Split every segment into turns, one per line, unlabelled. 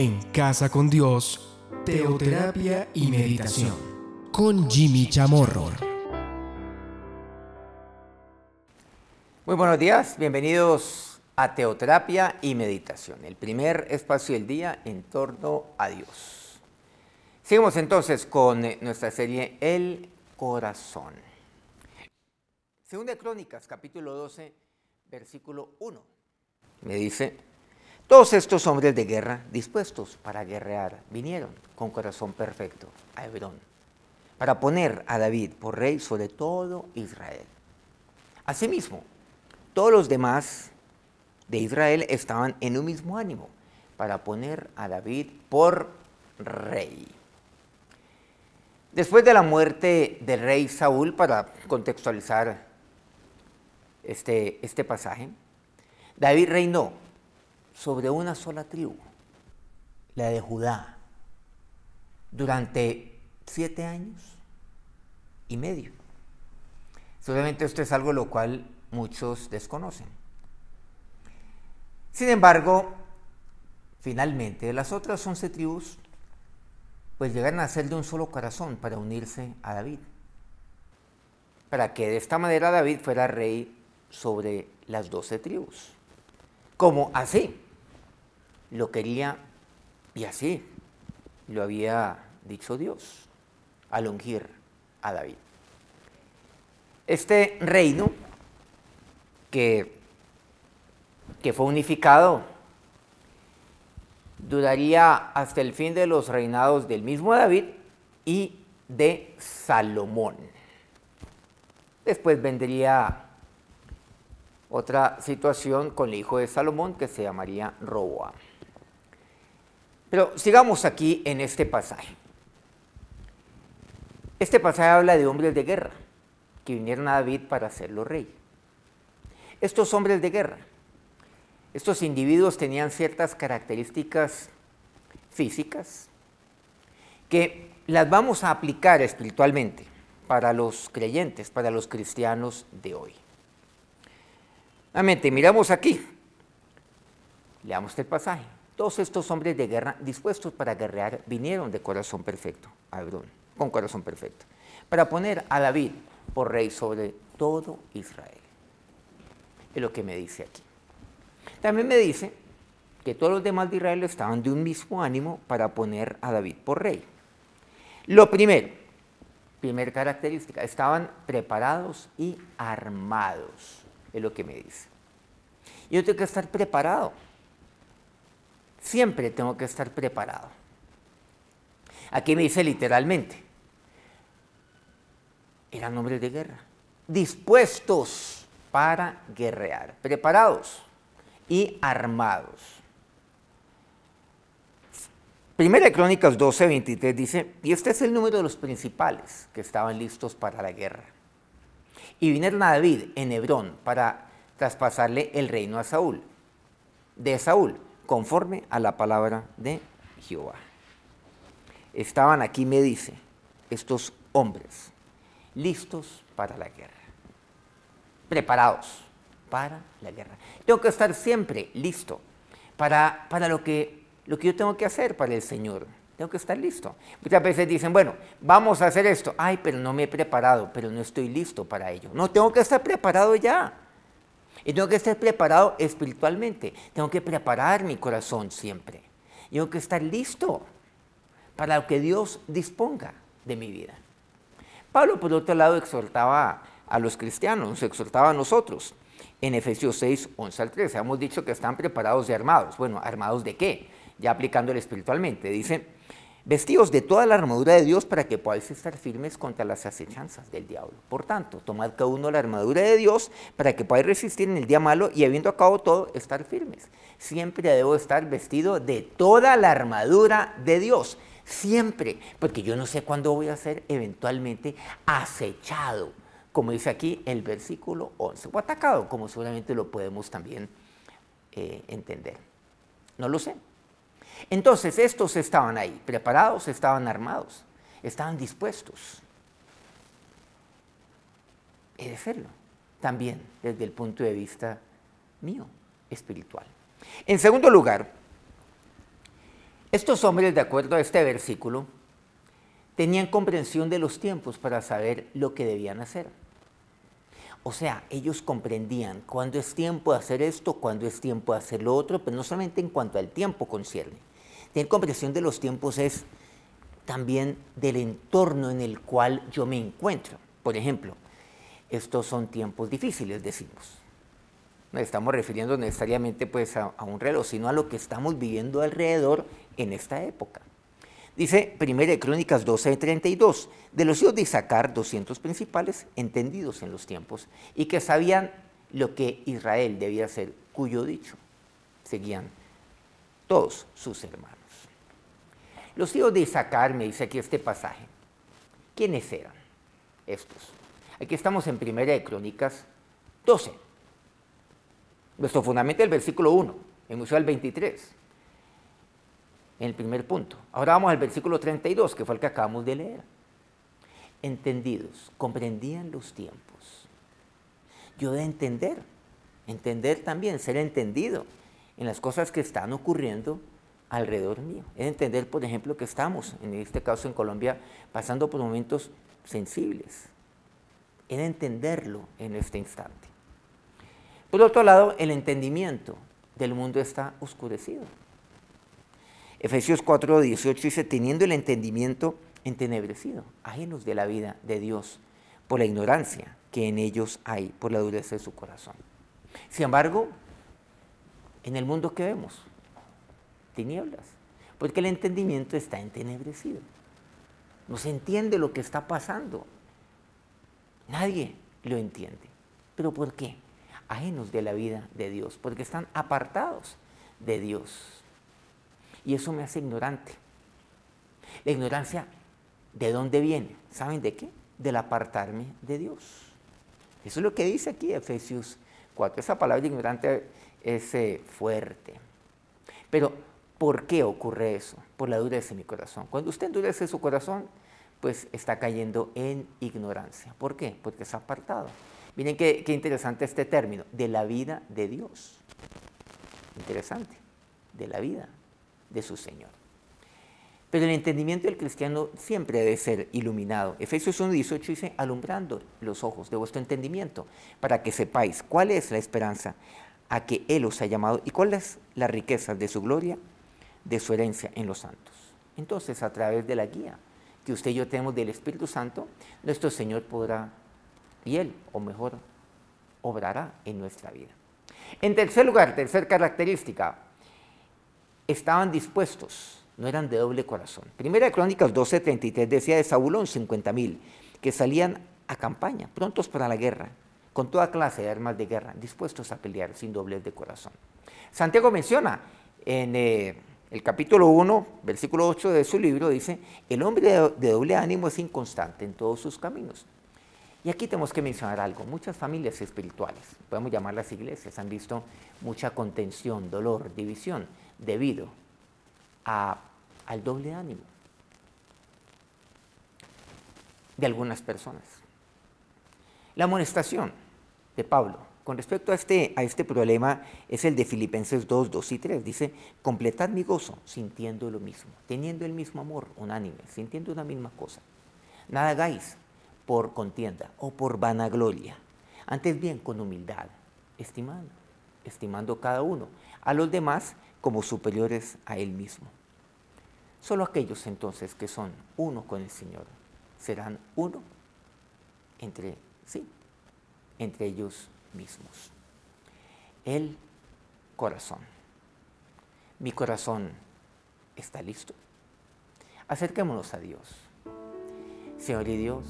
En Casa con Dios, Teoterapia y Meditación. Con Jimmy Chamorro.
Muy buenos días, bienvenidos a Teoterapia y Meditación, el primer espacio del día en torno a Dios. Seguimos entonces con eh, nuestra serie El Corazón. Segunda Crónicas, capítulo 12, versículo 1. Me dice, todos estos hombres de guerra dispuestos para guerrear vinieron con corazón perfecto a Hebrón para poner a David por rey sobre todo Israel. Asimismo, todos los demás de Israel estaban en un mismo ánimo para poner a David por rey. Después de la muerte del rey Saúl, para contextualizar este, este pasaje, David reinó sobre una sola tribu, la de Judá, durante siete años y medio. Seguramente esto es algo lo cual muchos desconocen. Sin embargo, finalmente las otras once tribus pues llegaron a ser de un solo corazón para unirse a David, para que de esta manera David fuera rey sobre las doce tribus, como así lo quería y así lo había dicho Dios al ungir a David. Este reino que, que fue unificado duraría hasta el fin de los reinados del mismo David y de Salomón. Después vendría otra situación con el hijo de Salomón que se llamaría Roboam. Pero sigamos aquí en este pasaje. Este pasaje habla de hombres de guerra que vinieron a David para hacerlo rey. Estos hombres de guerra, estos individuos tenían ciertas características físicas que las vamos a aplicar espiritualmente para los creyentes, para los cristianos de hoy. Nuevamente, miramos aquí, leamos el pasaje. Todos estos hombres de guerra dispuestos para guerrear vinieron de corazón perfecto a Hebrón, con corazón perfecto, para poner a David por rey sobre todo Israel. Es lo que me dice aquí. También me dice que todos los demás de Israel estaban de un mismo ánimo para poner a David por rey. Lo primero, primera característica, estaban preparados y armados, es lo que me dice. Yo tengo que estar preparado Siempre tengo que estar preparado. Aquí me dice literalmente, eran hombres de guerra, dispuestos para guerrear, preparados y armados. Primera de Crónicas 12, 23 dice, y este es el número de los principales que estaban listos para la guerra. Y vinieron a David en Hebrón para traspasarle el reino a Saúl, de Saúl, conforme a la palabra de Jehová. Estaban aquí, me dice, estos hombres listos para la guerra, preparados para la guerra. Tengo que estar siempre listo para, para lo, que, lo que yo tengo que hacer para el Señor. Tengo que estar listo. Muchas veces dicen, bueno, vamos a hacer esto. Ay, pero no me he preparado, pero no estoy listo para ello. No, tengo que estar preparado ya. Y tengo que estar preparado espiritualmente. Tengo que preparar mi corazón siempre. tengo que estar listo para lo que Dios disponga de mi vida. Pablo, por otro lado, exhortaba a los cristianos, nos exhortaba a nosotros. En Efesios 6, 11 al 13, hemos dicho que están preparados y armados. Bueno, ¿armados de qué? Ya aplicándolo espiritualmente. Dice, vestidos de toda la armadura de Dios para que podáis estar firmes contra las acechanzas del diablo. Por tanto, tomad cada uno la armadura de Dios para que podáis resistir en el día malo y habiendo acabado todo, estar firmes. Siempre debo estar vestido de toda la armadura de Dios. Siempre, porque yo no sé cuándo voy a ser eventualmente acechado, como dice aquí el versículo 11, o atacado, como seguramente lo podemos también eh, entender. No lo sé. Entonces estos estaban ahí, preparados, estaban armados, estaban dispuestos. He de serlo, también desde el punto de vista mío, espiritual. En segundo lugar, Estos hombres, de acuerdo a este versículo, tenían comprensión de los tiempos para saber lo que debían hacer. O sea, ellos comprendían cuándo es tiempo de hacer esto, cuándo es tiempo de hacer lo otro, pero no solamente en cuanto al tiempo concierne. Tener comprensión de los tiempos es también del entorno en el cual yo me encuentro. Por ejemplo, estos son tiempos difíciles, decimos. No estamos refiriendo necesariamente pues, a, a un reloj, sino a lo que estamos viviendo alrededor en esta época. Dice 1 Crónicas 12, 32, de los hijos de Isaacar, 200 principales, entendidos en los tiempos, y que sabían lo que Israel debía hacer, cuyo dicho seguían todos sus hermanos. Los hijos de Isaacar, me dice aquí este pasaje, ¿quiénes eran estos? Aquí estamos en 1 Crónicas 12. Nuestro fundamento es el versículo 1, en Museo del 23 en el primer punto. Ahora vamos al versículo 32, que fue el que acabamos de leer. Entendidos, comprendían los tiempos. Yo de entender, entender también, ser entendido en las cosas que están ocurriendo alrededor mío. Es entender, por ejemplo, que estamos, en este caso en Colombia, pasando por momentos sensibles. Es entenderlo en este instante. Por otro lado, el entendimiento del mundo está oscurecido. Efesios 4, 18 dice, teniendo el entendimiento entenebrecido, ajenos de la vida de Dios, por la ignorancia que en ellos hay, por la dureza de su corazón. Sin embargo, en el mundo que vemos, tinieblas, porque el entendimiento está entenebrecido. No se entiende lo que está pasando. Nadie lo entiende. ¿Pero por qué? Ajenos de la vida de Dios, porque están apartados de Dios. Y eso me hace ignorante. La ignorancia, ¿de dónde viene? ¿Saben de qué? Del apartarme de Dios. Eso es lo que dice aquí Efesios 4. Esa palabra ignorante es eh, fuerte. Pero, ¿por qué ocurre eso? Por la dureza de mi corazón. Cuando usted endurece su corazón, pues está cayendo en ignorancia. ¿Por qué? Porque es apartado. Miren qué interesante este término, de la vida de Dios. Interesante, de la vida de su Señor. Pero el entendimiento del cristiano siempre debe ser iluminado. Efesios 1.18 dice, alumbrando los ojos de vuestro entendimiento, para que sepáis cuál es la esperanza a que Él os ha llamado y cuáles las riquezas de su gloria, de su herencia en los santos. Entonces, a través de la guía que usted y yo tenemos del Espíritu Santo, nuestro Señor podrá, y Él, o mejor, obrará en nuestra vida. En tercer lugar, tercer característica, estaban dispuestos, no eran de doble corazón. Primera de Crónicas 12:33 decía de Saúl 50 mil que salían a campaña, prontos para la guerra, con toda clase de armas de guerra, dispuestos a pelear sin doblez de corazón. Santiago menciona en eh, el capítulo 1, versículo 8 de su libro, dice, el hombre de doble ánimo es inconstante en todos sus caminos. Y aquí tenemos que mencionar algo. Muchas familias espirituales, podemos llamarlas iglesias, han visto mucha contención, dolor, división debido al doble ánimo de algunas personas. La amonestación de Pablo con respecto a este, a este problema es el de Filipenses 2, 2 y 3. Dice, completad mi gozo sintiendo lo mismo, teniendo el mismo amor unánime, sintiendo una misma cosa. Nada hagáis por contienda o por vanagloria, antes bien con humildad, estimando, estimando cada uno a los demás como superiores a Él mismo. Solo aquellos entonces que son uno con el Señor serán uno entre sí, entre ellos mismos. El corazón. Mi corazón está listo. Acerquémonos a Dios. Señor y Dios,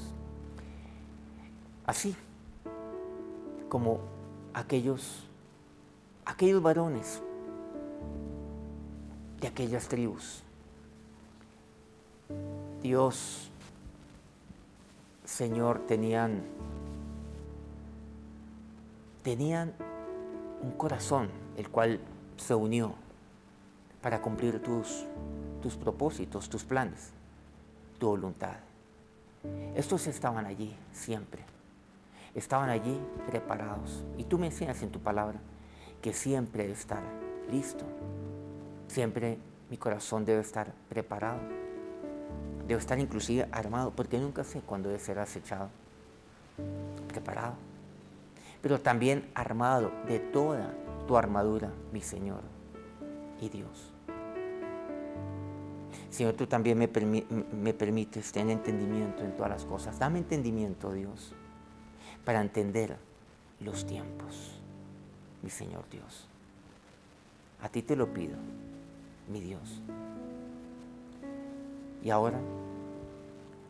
así como aquellos, aquellos varones de aquellas tribus. Dios, Señor, tenían, tenían un corazón el cual se unió para cumplir tus, tus propósitos, tus planes, tu voluntad. Estos estaban allí siempre, estaban allí preparados. Y tú me enseñas en tu palabra que siempre estar listo siempre mi corazón debe estar preparado. Debe estar inclusive armado, porque nunca sé cuándo debe ser acechado. Preparado. Pero también armado de toda tu armadura, mi Señor y Dios. Señor, tú también me, me permites tener entendimiento en todas las cosas. Dame entendimiento, Dios, para entender los tiempos, mi Señor Dios. A ti te lo pido, mi Dios. Y ahora,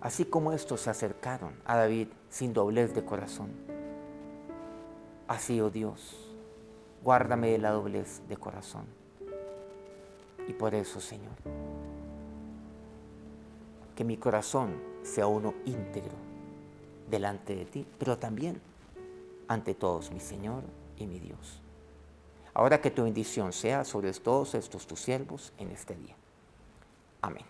así como estos se acercaron a David sin doblez de corazón, así, oh Dios, guárdame de la doblez de corazón. Y por eso, Señor, que mi corazón sea uno íntegro delante de ti, pero también ante todos, mi Señor y mi Dios. Ahora que tu bendición sea sobre todos estos tus siervos en este día. Amén.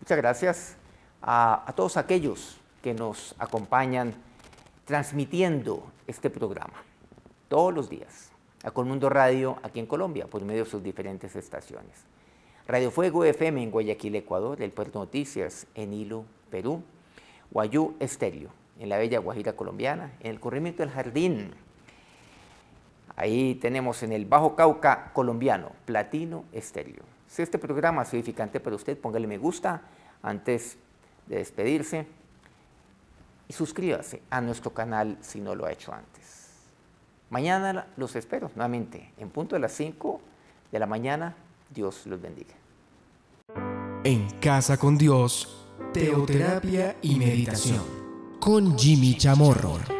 Muchas gracias a, todos aquellos que nos acompañan transmitiendo este programa todos los días a Colmundo Radio aquí en Colombia por medio de sus diferentes estaciones. Radio Fuego FM en Guayaquil, Ecuador, el Puerto Noticias en Hilo, Perú, Guayú Estéreo en la bella Guajira colombiana, en el corrimiento del Jardín. Ahí tenemos en el Bajo Cauca colombiano, Platino Estéreo. Si este programa es edificante para usted, póngale me gusta antes de despedirse y suscríbase a nuestro canal si no lo ha hecho antes. Mañana los espero nuevamente en punto de las 5 de la mañana. Dios los bendiga.
En Casa con Dios, Teoterapia y Meditación con Jimmy Chamorro.